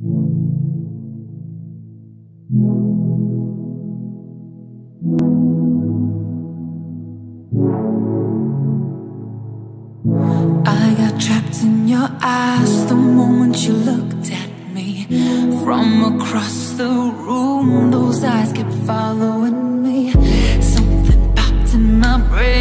I got trapped in your eyes the moment you looked at me. From across the room, those eyes kept following me. Something popped in my brain.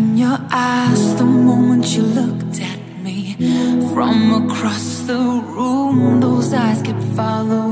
in your eyes the moment you looked at me. From across the room, those eyes kept following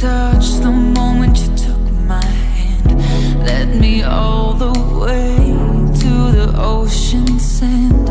touch the moment you took my hand. Led me all the way to the ocean sand.